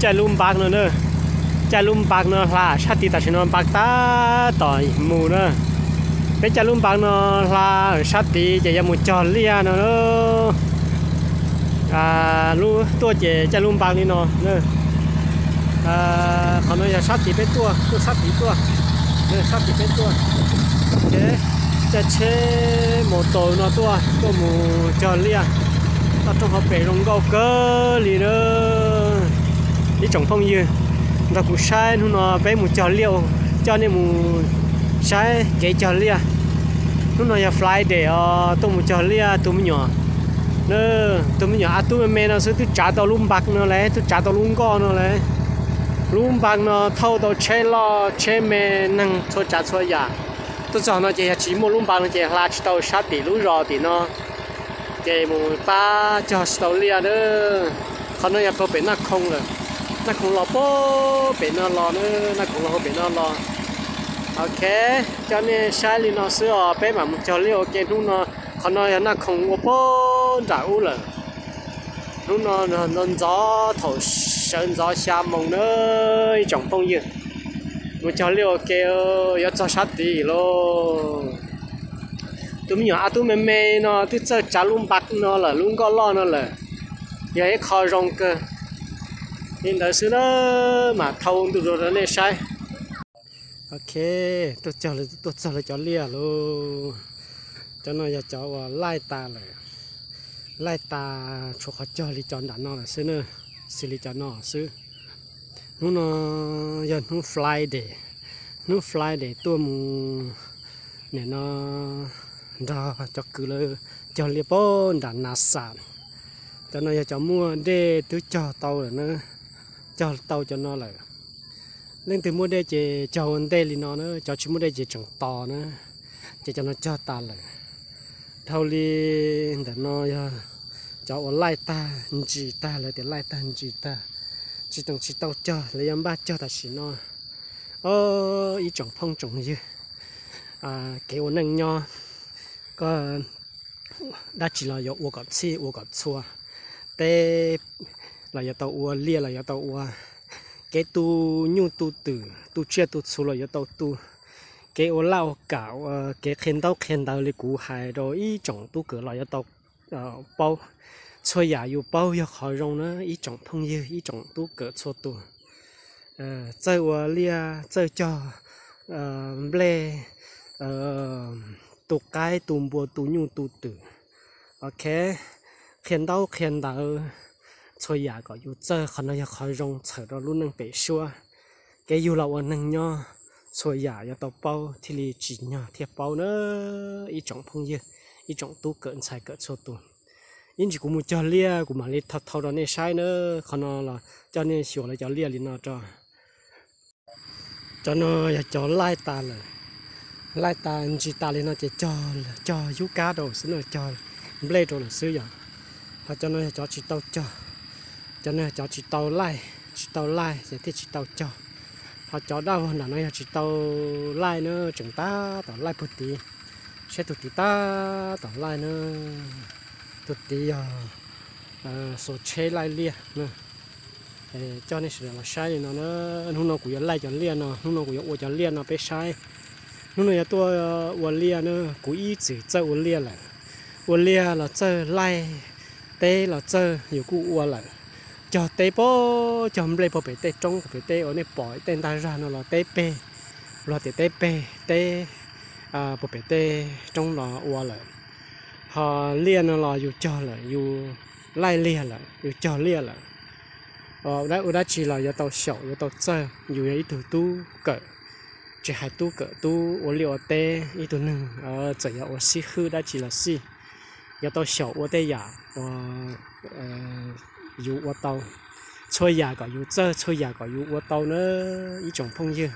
chạy lùm bạc nữa nữa chạy lùm bạc nữa là sát tì ta chỉ nó bạc ta tỏi mù nữa cái chạy lùm bạc nữa là sát tì chạy ra một trò lia nữa nữa à lu tua chạy chạy lùm bạc đi nó nữa à còn là sát tì bên tua tua sát tì tua. Nữa sát tì bên tua. Thế chạy chế một tổ nó tua tua mù trò lia. Ta trong học bể rồng gạo cơ lì nữa đi trồng phong như ta cũng sai nó nó bé một trò liệu, cho nên một sai cái trò lia nó nó là fly để ờ tôi một trò lia tôi mới nhỏ. Nó tôi mới nhỏ. À tôi mẹ nó sẽ tôi trả tao luôn bạc nó lấy, tôi trả tao luôn con nó lấy. Luôn bạc nó, thâu tao che lo, che mẹ năng, cho trả cho nhà tôi cho nó chỉ chỉ một, luôn bạc nó chỉ là chỉ tao sát tỷ lú rò tỷ nó. Chỉ một ba cho tao lia đó còn nó nhập vào biển nó không rồi nó không lo bố bị nó lo nữa nó không lo bị nó lo ok cho nên sai li nó sửa bé mà một cho liều ok lúc nó còn nó nó không có bố đã u rồi lúc nó nó nó gió thổi sơn gió xa mông nữa trong phong như một cho liều kêu yo cho sát đi luôn tụi mình nhỏ tụi mình mê nó tụi chơi chả luôn bắt nó là luôn có lo nó là giờ ấy khó rong cơ nên đó xưa đó mà thâu được rồi nên sai. Ok, tôi chờ là tôi chờ là à, cho lia luôn. Cho nó giờ cho vào lai ta rồi lai ta cho họ cho đi chọn đàn nó là xưa nữa. Xử lý cho nó xưa nó nó giờ nó fly để nó fly để tôi mù nè nó đó cho cứ là cho liệp bốn đàn nà sản cho nó cho mua để tôi cho tàu rồi nữa cho tàu cho nó là nên từ mua đây chỉ cho anh đây thì nó nữa cho chúng mua đây chỉ trồng to nữa chỉ cho nó cho ta là thâu li để nó cho ở lại ta chỉ ta lại để lại ta chỉ ta chỉ trồng chỉ tàu cho lấy em ba cho ta chỉ nó ô ý trồng phong trồng gì à kiểu nâng nho có đã chỉ là do uống cà phê uống cà chua tê là giờ tàu ua, lia là giờ tàu ua. Cái tu nhu tu tử tu chia tu số là giờ tàu tu. Cái ô lao cạo cái ờ, khen tàu khen tàu lịch cũ hài rồi ý trọng tu cửa là giờ tàu bao cho nhà yêu bao yêu khỏi rong nữa ý trọng thông yêu ý trọng tu cửa cho tu. Ờ, chơi ua lia chơi cho ờ, ble tu cái tu bùa tu nhu tu tử ok, khen tàu khen tàu chơi nhà có yêu chơi khả năng khỏi rong chờ đó luôn năng bể xua cái yêu là ở năng nhau, chơi nhà ya tàu bao thì lì chỉ nhau, thiệt bao nữa ý trọng phong như ý trọng tu cận sai cận số tu in chỉ cũng một cho lia cũng mà lia thật thâu đó nên sai nữa khả năng là cho nên sửa lại cho lia liền nó cho cho nó ya cho lai ta là lai ta chỉ ta lên nó chỉ cho cho yu cá đồ xin nó cho ble đồ là xứ giờ họ cho nó cho chỉ tao cho cho nên cho chỉ tàu lại chỉ tàu lại sẽ thì chỉ tàu cho họ cho đâu là nói chỉ tàu lại nữa chúng ta tàu lại một tí. Sẽ tụt tí ta tàu lại nữa tụt tí à số chế lại liền nữa cho nên sẽ là sai nó nó nó nó cũng lại cho liền nó nó cũng cho liền nó bị sai. Nó nó tôi ờ, uống liền nữa cũng ít chỉ chơi uống liền là. Uống liền là chơi lại tê là chơi nhiều cú uống lại cho tế bố cho hôm nay bố bé tế trong bị tế ở đây bỏ tên ta ra nó là tế bê. Là tế tế bê tế à bố bé tế trong là ua lại họ liên nó là dù cho lại dù lai liên lại dù cho liên lại ờ đã ở đó chỉ là do tàu sầu do tàu chơi dù ấy từ tu cỡ. Chỉ hai tu cỡ tu ở liệu tê ít tu nương ờ chỉ là ở si hư đã chỉ là si do tàu sầu ở đây giả ờ yêu ô tàu chơi nhà có yêu chơi chơi nhà yêu ô tàu nữa ý trồng phong như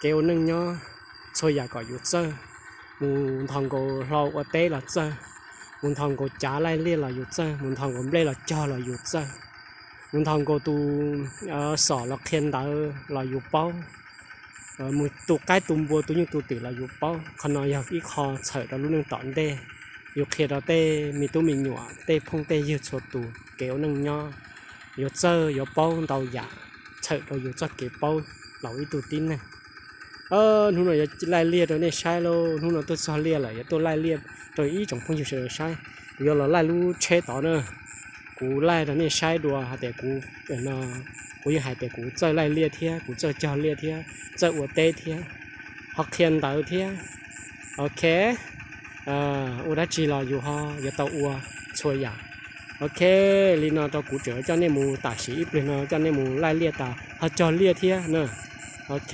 kêu nâng nhó chơi nhà có yêu muốn thằng cô lo ô té là chơi muốn thằng cô trả lại liền là yêu chơi muốn thằng cô lên là cho là yêu chơi muốn thằng cô tu sỏ là khen đã là yêu bao muốn tu cái tu bùa tu như tu tử là yêu bao còn nói yêu ít khó sợ đó luôn nâng tọn ยกเขตเราเต้มีตู้มีหนัวเต้พงเต้ยืดชดตูเกี่ยวนึงย่อยกเจอยกเป้าเราอยากเฉยเราอยู่จะเกี่ยวเป้าเราอีตูติ้นเนี่ยเออหนูหน่อยจะไล่เลียตัวนี้ใช่โลหนูหน่อยตัวซอเลียเลยตัวไล่เลียตัวอีจงพงอยู่เฉยใช่เดี๋ยวเราไล่รู้เชต่อเนอะกูไล่ตัวนี้ใช่ดัวแต่กูเป็นเนาะกูยังหายแต่กูเจอไล่เลียเทียกูเจอเจ้าเลียเทียเจออวดเต้เทียฮอกเทียนเต๋อเทียโอเค ờ u đã chỉ là dù ho giờ tàu u chơi giả ok li nó cho cụ trở cho nên mù tả sĩ bên nó cho nên mù lai lia tả họ cho lia thia nữa. ok